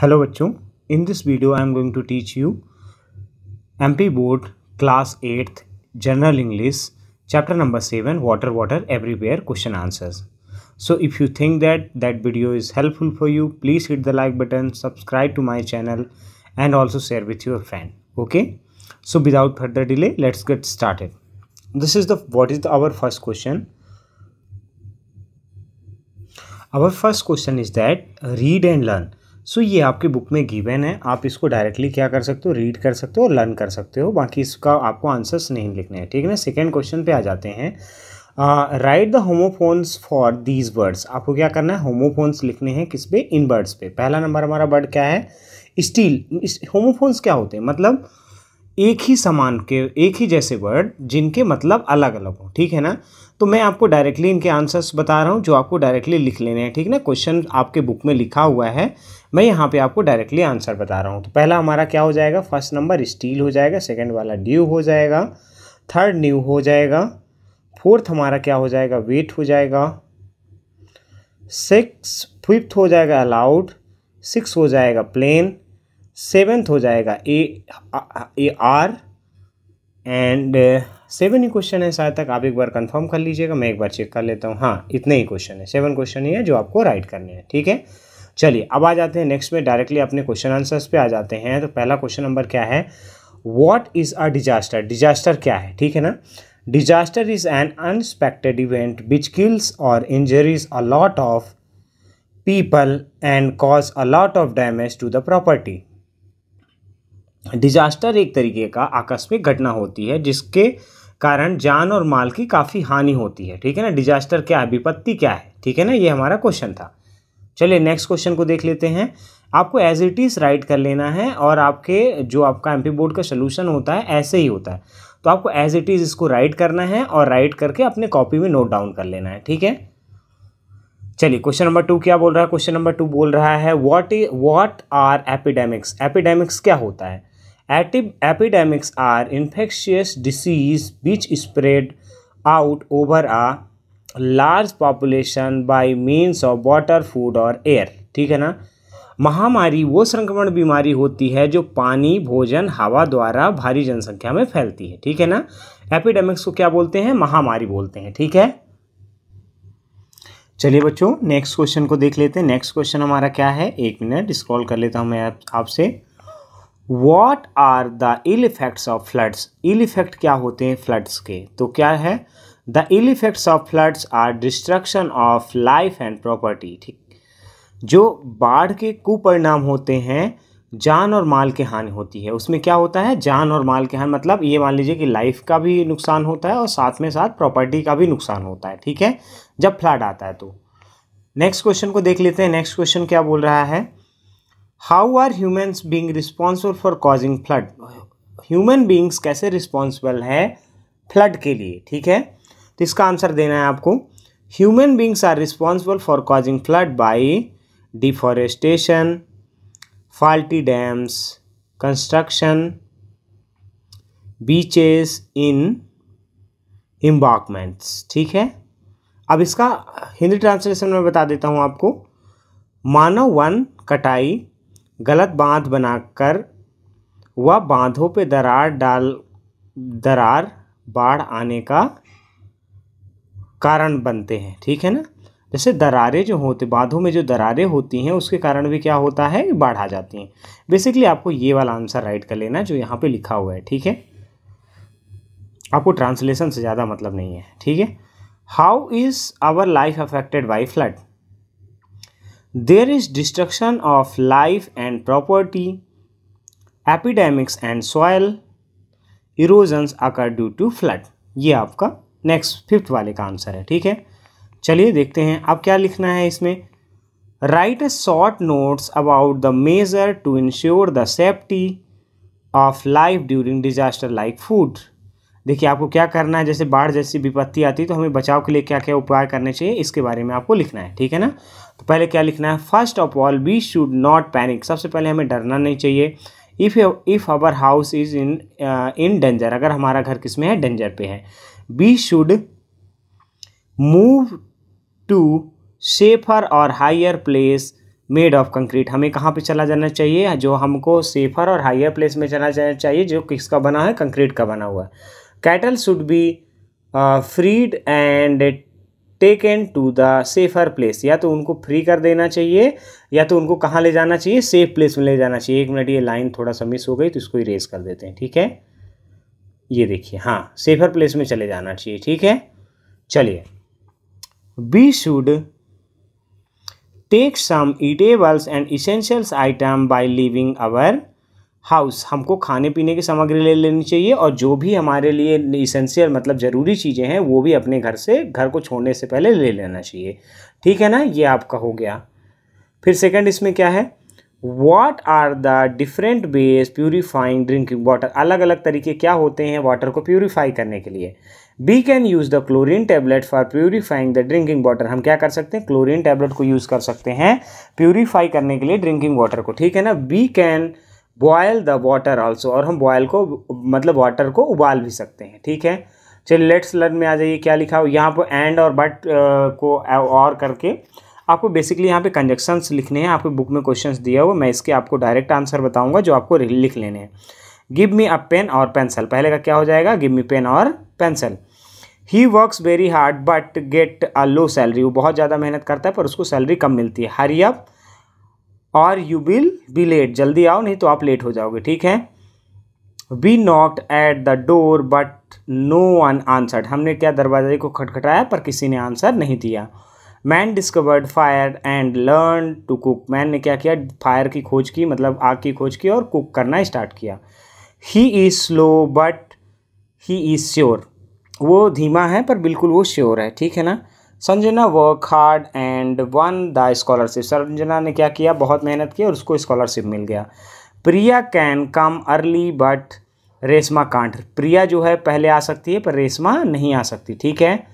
Hello Bachcho. In this video I am going to teach you MP Board Class 8th General English Chapter number 7 Water Water Everywhere question answers. So if you think that that video is helpful for you please hit the like button subscribe to my channel and also share with your friend okay. So without further delay let's get started. This is the what is the, our first question our first question is that read and learn सो ये आपकी book में given है। आप इसको directly क्या कर सकते हो? रीड कर सकते हो और लर्न कर सकते हो। बाकी इसका आपको आंसर्स नहीं लिखने हैं, ठीक है ना? सेकेंड क्वेश्चन पे आ जाते हैं। Write the homophones for these words आपको क्या करना है? होमोफोन्स लिखने हैं किस पे? इन वर्ड्स पे। पहला नंबर हमारा वर्ड क्या है? स्टील होमोफोन्स क्या होते हैं? मतलब एक ही समान के, एक ही जैसे वर्ड जिनके मतलब अलग अलग हो, ठीक है ना? तो मैं आपको डायरेक्टली इनके आंसर्स बता रहा हूँ, जो आपको डायरेक्टली लिख लेने हैं, ठीक ना? क्वेश्चन आपके बुक में लिखा हुआ है, मैं यहाँ पे आपको डायरेक्टली आंसर बता रहा हूँ। तो पहला हमारा क्या हो जाएगा? फ़र्स्ट नंबर स्टील हो जाएगा सेकेंड वाला ड्यू हो जाएगा थर्ड न्यू हो जाएगा फोर्थ हमारा क्या हो जाएगा? वेट हो जाएगा सिक्स फिफ्थ हो जाएगा अलाउड सिक्स हो जाएगा प्लेन सेवेंथ हो जाएगा। A A R and seven he question है शायद तक। आप एक बार कंफर्म कर लीजिएगा, मैं एक बार चेक कर लेता हूँ। हाँ इतने ही क्वेश्चन है। सेवन क्वेश्चन ही है जो आपको राइट करने हैं, ठीक है? चलिए, अब आ जाते हैं नेक्स्ट में। डायरेक्टली अपने क्वेश्चन आंसर्स पे आ जाते हैं। तो पहला क्वेश्चन नंबर क्या है? What is a disaster disaster क्या है? ठीक है ना? Disaster is an unexpected event which kills और injuries a lot of people and cause a lot of damage to the property disaster एक तरीके का आकस्मिक घटना होती है, जिसके कारण जान और माल की काफ़ी हानि होती है, ठीक है ना? डिजास्टर क्या है? विपत्ति क्या है? ठीक है ना? ये हमारा क्वेश्चन था। चलिए नेक्स्ट क्वेश्चन को देख लेते हैं। आपको एज इट इज़ राइट कर लेना है और आपके जो आपका एमपी बोर्ड का सोल्यूशन होता है, ऐसे ही होता है। तो आपको एज इट इज़ इसको राइट करना है और राइट करके अपने कॉपी में नोट डाउन कर लेना है, ठीक है? चलिए क्वेश्चन नंबर टू क्या बोल रहा है? क्वेश्चन नंबर टू बोल रहा है what is what are epidemics epidemics क्या होता है? Epidemics are infectious disease which spread out over a large population by means of water, food और air. ठीक है ना? महामारी वो संक्रमण बीमारी होती है जो पानी, भोजन, हवा द्वारा भारी जनसंख्या में फैलती है। ठीक है ना? एपिडेमिक्स को क्या बोलते हैं? महामारी बोलते हैं। ठीक है? चलिए बच्चों नेक्स्ट क्वेश्चन को देख लेते हैं। नेक्स्ट क्वेश्चन हमारा क्या है? एक मिनट स्क्रॉल कर लेता हूँ मैं आपसे। What are the ill effects of floods ill effect क्या होते हैं फ्लड्स के? तो क्या है? The ill effects of floods are destruction of life and property ठीक। जो बाढ़ के कुपरिणाम होते हैं, जान और माल की हानि होती है। उसमें क्या होता है? जान और माल की हानि मतलब ये मान लीजिए कि लाइफ का भी नुकसान होता है और साथ में साथ प्रॉपर्टी का भी नुकसान होता है, ठीक है? जब फ्लड आता है तो। नेक्स्ट क्वेश्चन को देख लेते हैं। नेक्स्ट क्वेश्चन क्या बोल रहा है? How are humans being responsible for causing flood human beings कैसे रिस्पॉन्सिबल है फ्लड के लिए? ठीक है? तो इसका आंसर देना है आपको। Human beings are responsible for causing flood by deforestation faulty dams construction breaches in embankments ठीक है? अब इसका हिंदी ट्रांसलेशन में बता देता हूँ आपको। मानव वन कटाई गलत बाँध बनाकर वह बांधों पे दरार डाल, दरार बाढ़ आने का कारण बनते हैं, ठीक है ना? जैसे दरारें जो होते, बांधों में जो दरारें होती हैं, उसके कारण भी क्या होता है? बाढ़ आ जाती हैं। बेसिकली आपको ये वाला आंसर राइट कर लेना जो यहाँ पे लिखा हुआ है, ठीक है? आपको ट्रांसलेशन से ज़्यादा मतलब नहीं है, ठीक है? How is our life affected by flood There is destruction of life and property, epidemics and soil erosions occur due to flood. ये आपका नेक्स्ट फिफ्थ वाले का आंसर है ठीक है? चलिए देखते हैं अब क्या लिखना है इसमें? Write a short notes about the measure to ensure the safety of life during disaster like food देखिए, आपको क्या करना है? जैसे बाढ़ जैसी विपत्ति आती है तो हमें बचाव के लिए क्या क्या उपाय करने चाहिए, इसके बारे में आपको लिखना है, ठीक है ना? तो पहले क्या लिखना है? First of all we should not panic सबसे पहले हमें डरना नहीं चाहिए। If if our house is in in danger अगर हमारा घर किसमें है? डेंजर पे है। We should move to safer और higher place made of concrete हमें कहाँ पे चला जाना चाहिए? जो हमको सेफर और हाइयर प्लेस में चला जाना चाहिए, जो किसका बना है? कंक्रीट का बना हुआ है। Cattle should be freed and take taken to the safer place या तो उनको फ्री कर देना चाहिए, या तो उनको कहाँ ले जाना चाहिए सेफ़ प्लेस में ले जाना चाहिए। एक मिनट, ये लाइन थोड़ा सा मिस हो गई तो इसको इरेज कर देते हैं, ठीक है? ये देखिए हाँ सेफर प्लेस में चले जाना चाहिए, ठीक है? चलिए। We should take some eatables and essentials item by leaving our house हमको खाने पीने की सामग्री ले लेनी चाहिए और जो भी हमारे लिए इसेंशियल मतलब ज़रूरी चीज़ें हैं, वो भी अपने घर से, घर को छोड़ने से पहले ले लेना चाहिए। ठीक है ना? ये आपका हो गया। फिर सेकंड इसमें क्या है? What are the different ways purifying drinking water अलग अलग तरीके क्या होते हैं वाटर को प्योरीफाई करने के लिए? We can use the chlorine tablet for purifying the drinking water हम क्या कर सकते हैं? क्लोरीन टेबलेट को यूज़ कर सकते हैं प्योरीफाई करने के लिए ड्रिंकिंग वाटर को। ठीक है ना? We can boil the water also और हम बॉयल को मतलब वाटर को उबाल भी सकते हैं, ठीक है? चलिए लेट्स लर्न में आ जाइए, क्या लिखा हो? यहाँ पर एंड और बट को और करके आपको बेसिकली यहाँ पे कंजक्शंस लिखने हैं, आपको बुक में क्वेश्चंस दिया हुआ मैं इसके आपको डायरेक्ट आंसर बताऊँगा, जो आपको लिख लेने हैं। गिव मी अ पेन और पेंसिल पहले का क्या हो जाएगा? गिव मी पेन और pencil he works very hard but get a low salary वो बहुत ज़्यादा मेहनत करता है, पर उसको सैलरी कम मिलती है। हरी अप और यू विल बी लेट। जल्दी आओ, नहीं तो आप लेट हो जाओगे, ठीक है? We knocked at the door but no one answered हमने क्या दरवाजे को खटखटाया, पर किसी ने आंसर नहीं दिया। Man discovered fire and learn to cook man ने क्या किया? फायर की खोज की मतलब आग की खोज की और कुक करना स्टार्ट किया। He is slow but he is sure वो धीमा है, पर बिल्कुल वो श्योर है, ठीक है ना? Sanjana work hard and won the scholarship Sanjana ने क्या किया? बहुत मेहनत की और उसको स्कॉलरशिप मिल गया। Priya can come early but Reshma can't Priya जो है, पहले आ सकती है, पर रेशमा नहीं आ सकती। ठीक है?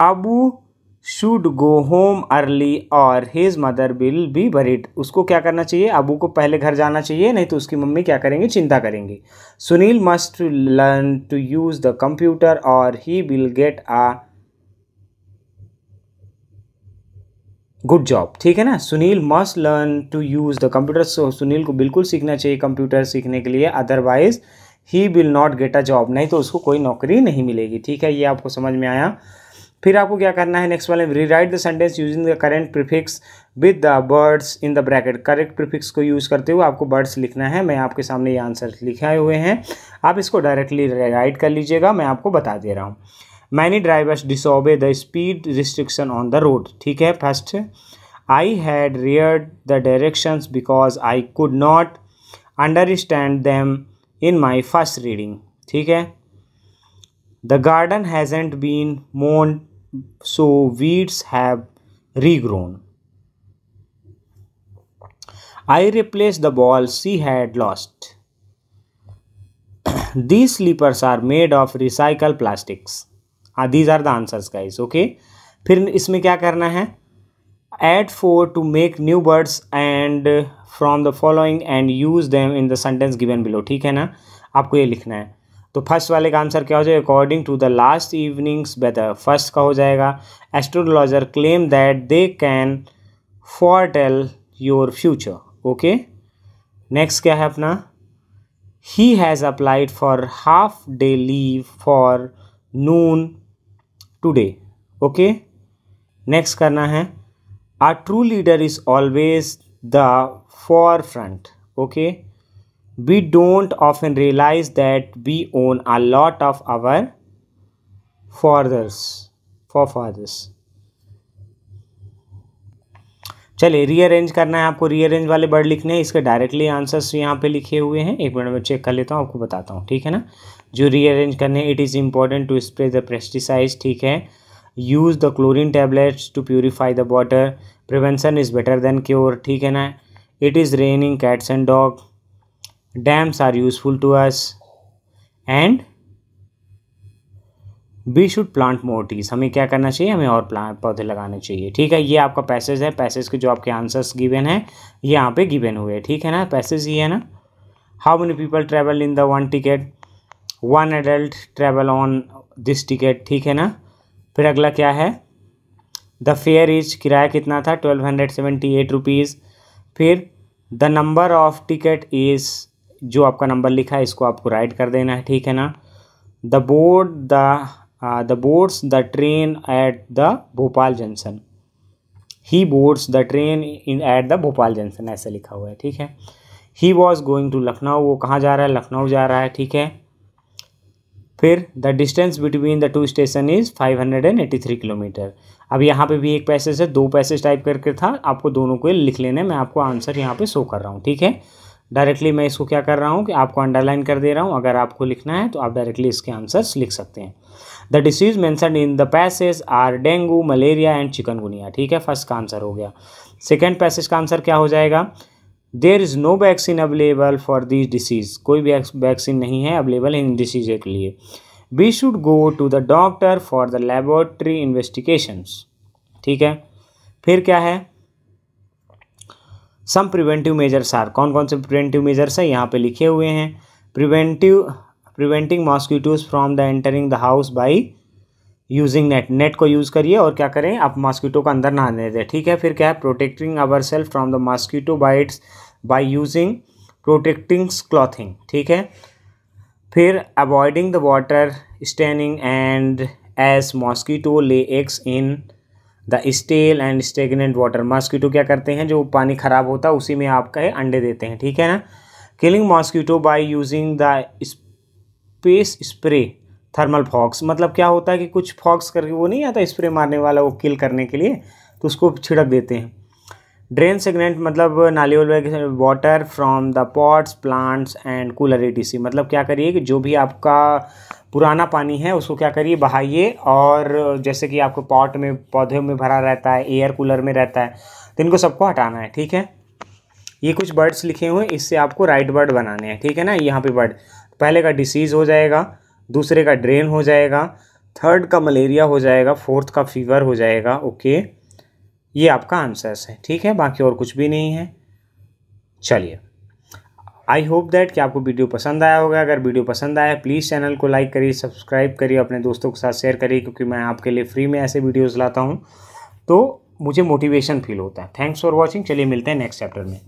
Abu should go home early और his mother will be buried उसको क्या करना चाहिए? अबू को पहले घर जाना चाहिए, नहीं तो उसकी मम्मी क्या करेंगे? चिंता करेंगे। Sunil must learn to use the computer और he will get a good job ठीक है ना? Sunil must learn to use the computer so Sunil को बिल्कुल सीखना चाहिए कंप्यूटर सीखने के लिए। Otherwise he will not get a job नहीं तो उसको कोई नौकरी नहीं मिलेगी। ठीक है? ये आपको समझ में आया। फिर आपको क्या करना है? नेक्स्ट वाले rewrite the sentence using the correct prefix with the words in the bracket correct prefix को यूज़ करते हुए आपको बर्ड्स लिखना है। मैं आपके सामने ये आंसर लिखे हुए हैं। आप इसको डायरेक्टली राइट कर लीजिएगा। मैं आपको बता दे रहा हूँ। Many drivers disobey the speed restriction on the road ठीक है first I had reread the directions because I could not understand them in my first reading ठीक है the garden hasn't been mown so weeds have regrown I replaced the ball she had lost. These slippers are made of recycled plastics. These are the answers guys okay फिर इसमें क्या करना है? Add fore to make new words and from the following and use them in the sentence given below ठीक है ना? आपको ये लिखना है। तो फ़र्स्ट वाले का आंसर क्या हो जाएगा? According to the last evening's weather forecast का हो जाएगा। Astrologer claim that they can foretell your future okay next क्या है अपना? He has applied for half day leave forenoon today okay next करना है a true leader is always the forefront okay we don't often realise that we owe a lot of our forefathers forefathers चलिए rearrange करना है आपको rearrange वाले word लिखने हैं, इसके डायरेक्टली आंसर्स यहाँ पे लिखे हुए हैं। एक मिनट में चेक कर लेता हूँ, आपको बताता हूँ, ठीक है ना? जो रीअरेंज करने it is important to spray the pesticides ठीक है? Use the chlorine tablets to purify the water prevention is better than cure ठीक है ना? It is raining cats and dog dams are useful to us and we should plant more हमें क्या करना चाहिए? हमें और प्लांट पौधे लगाने चाहिए, ठीक है? ये आपका पैसेज है। पैसेज के जो आपके आंसर्स गिवन है, ये यहाँ पे गिवन हुए ठीक है ना? पैसेज ये है ना? How many people travel in the one ticket one adult travel on this ticket ठीक है ना? फिर अगला क्या है? द फेयर इज़ किराया कितना था? Twelve hundred seventy eight rupees फिर the number of ticket is जो आपका नंबर लिखा है, इसको आपको राइट कर देना है, ठीक है ना? The board the the boards the train at the Bhopal junction he boards the train in at the Bhopal junction ऐसे लिखा हुआ है, ठीक है? He was going to Lucknow वो कहाँ जा रहा है? लखनऊ जा रहा है, ठीक है? फिर the distance between the two station is five hundred and eighty three kilometre अब यहाँ पे भी एक पैसेज है, दो पैसेज टाइप करके था, आपको दोनों को लिख लेने, मैं आपको आंसर यहाँ पे शो कर रहा हूँ, ठीक है? डायरेक्टली मैं इसको क्या कर रहा हूँ कि आपको अंडरलाइन कर दे रहा हूँ, अगर आपको लिखना है तो आप डायरेक्टली इसके आंसर्स लिख सकते हैं। The disease mentioned in the passage are dengue malaria and chikungunya ठीक है? फ़र्स्ट का आंसर हो गया। सेकेंड पैसेज का आंसर क्या हो जाएगा? There is no vaccine available for this disease कोई भी वैक्सीन नहीं है अवेलेबल इन डिसीज के लिए। We should go to the doctor for the laboratory investigations ठीक है? फिर क्या है? सम प्रिवेंटिव मेजर्स आर कौन कौन से प्रिवेंटिव मेजर्स है? यहाँ पे लिखे हुए हैं। Preventive preventing mosquitoes from the entering the house by using net net को यूज़ करिए और क्या करें, आप मॉस्किटो को अंदर ना दें। ठीक है, फिर क्या है? Protecting our self from the mosquito bites by using protecting clothing ठीक है? फिर avoiding the water staining and as mosquito lay eggs in the stale and stagnant water mosquito क्या करते हैं? जो पानी ख़राब होता है, उसी में आपका अंडे देते हैं। ठीक है ना? Killing mosquito by using the space spray thermal fogs. मतलब क्या होता है कि कुछ फॉक्स करके वो नहीं आता, स्प्रे मारने वाला वो किल करने के लिए तो उसको छिड़क देते हैं। ड्रेन सेगमेंट मतलब नाली water from the pots plants and cooler a मतलब क्या करिए कि जो भी आपका पुराना पानी है, उसको क्या करिए, बहाइए और जैसे कि आपको पॉट में, पौधे में भरा रहता है एयर कूलर में रहता है तो इनको सबको हटाना है, ठीक है? ये कुछ बर्ड्स लिखे हुए हैं, इससे आपको राइट बर्ड बनाने हैं, ठीक है ना? यहाँ पे बर्ड पहले का डिसीज़ हो जाएगा। दूसरे का ड्रेन हो जाएगा थर्ड का मलेरिया हो जाएगा फोर्थ का फीवर हो जाएगा ओके ये आपका आंसर्स है, ठीक है? बाकी और कुछ भी नहीं है। चलिए। आई होप दैट कि आपको वीडियो पसंद आया होगा। अगर वीडियो पसंद आया प्लीज़ चैनल को लाइक करिए सब्सक्राइब करिए, अपने दोस्तों के साथ शेयर करिए, क्योंकि मैं आपके लिए फ्री में ऐसे वीडियोज़ लाता हूँ। तो मुझे मोटिवेशन फील होता है। थैंक्स फॉर वॉचिंग चलिए मिलते हैं नेक्स्ट चैप्टर में।